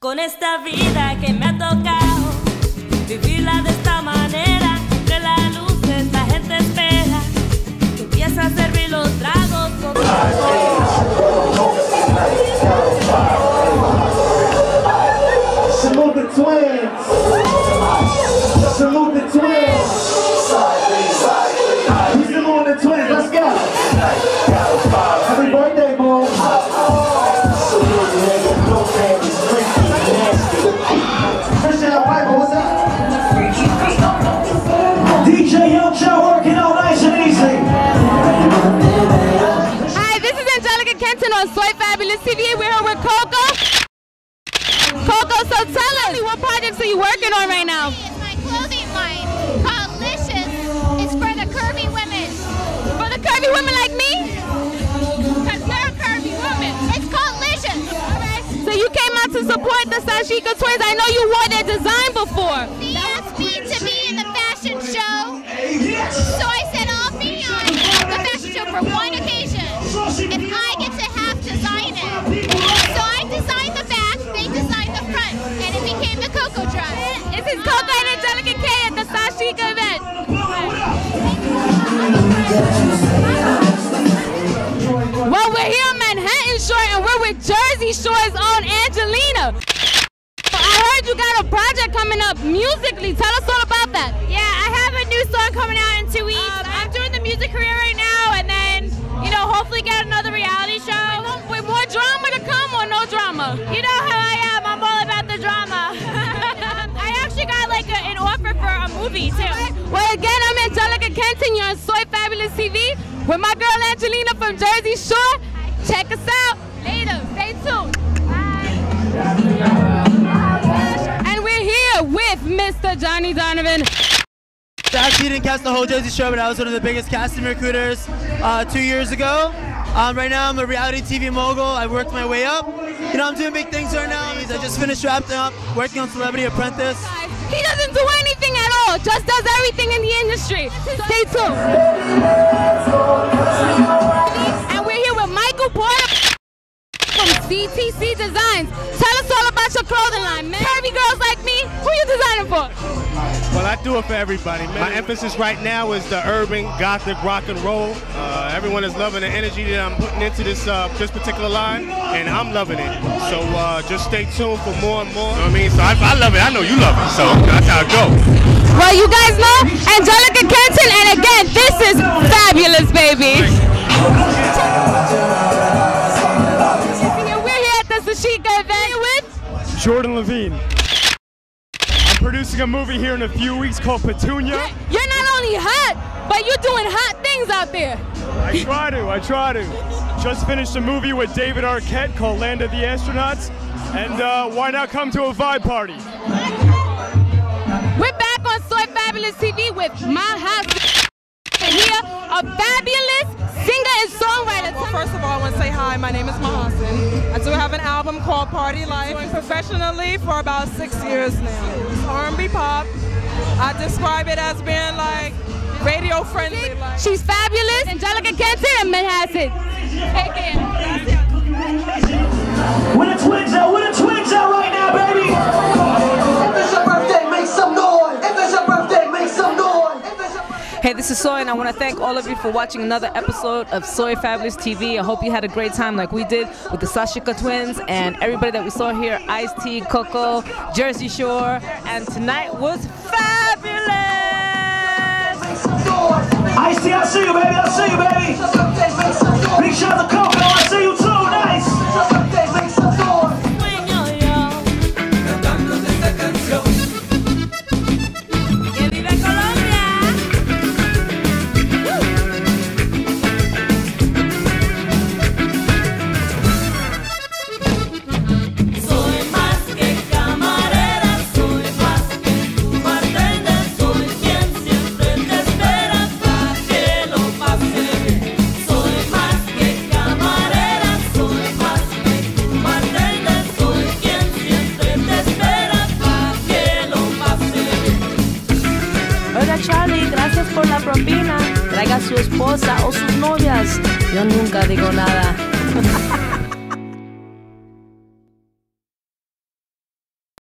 Con esta vida que me ha tocado, vivirla de esta manera, entre las luces la gente espera, empieza a servir los tragos. Con... Salute the twins. Salute the twins. Salute the twins. Fabulous TV. We're here with Coco. Coco, so tell us, what projects are you working on right now? It's my clothing line called Licious. It's for the curvy women. For the curvy women like me? Because you're a curvy woman. It's called Licious. So you came out to support the Sachika twins. I know you wore their design before. They asked me to Jersey Shore's own Angelina. I heard you got a project coming up musically. Tell us all about that. Yeah, I have a new song coming out in two weeks. Um, I'm doing the music career right now, and then, you know, hopefully get another reality show. With more drama to come or no drama? You know how I am. I'm all about the drama. I actually got like a, an offer for a movie too. Well, again, I'm Angelica Kenton. You're on Soi Fabulous TV with my girl Angelina from Jersey Shore. Check us out later. Stay tuned. Bye. And we're here with Mr. Johnny Donovan. Actually, didn't cast the whole Jersey Shore, but I was one of the biggest casting recruiters uh, two years ago. Um, right now, I'm a reality TV mogul. I worked my way up. You know, I'm doing big things right now. I just finished wrapping up, working on Celebrity Apprentice. He doesn't do anything at all, just does everything in the industry. Stay tuned. From CTC Designs. Tell us all about your clothing line, man. Curvy girls like me, who you designing for? Well, I do it for everybody. Man. My emphasis right now is the urban, gothic, rock and roll. Uh, everyone is loving the energy that I'm putting into this uh, this particular line, and I'm loving it. So uh, just stay tuned for more and more. You know what I mean? So I, I love it. I know you love it. So that's how it goes. Well, you guys know Angelica Kenton, and again, this is fabulous, baby. Jordan Levine. I'm producing a movie here in a few weeks called Petunia. You're not only hot, but you're doing hot things out there. I try to. I try to. Just finished a movie with David Arquette called Land of the Astronauts. And uh, why not come to a vibe party? We're back on Soi Fabulous TV with my husband. And here, a fabulous singer and songwriter. Well, first of all, I want to say hi. My name is Mahasin. I do have an album called Party Life. Doing professionally for about six years now. It's R&B pop. I describe it as being like radio friendly. Like. She's fabulous. Angelica Kenton and Manhattan. Take care. Where the twins at? Where the twins this is Soi, and I want to thank all of you for watching another episode of Soi Fabulous TV. I hope you had a great time like we did with the Sachika twins and everybody that we saw here Ice T, Coco, Jersey Shore, and tonight was fabulous! I see, I see you, baby. I see you, baby. Big shout out to Coco. Traiga a su esposa o sus novias. Yo nunca digo nada.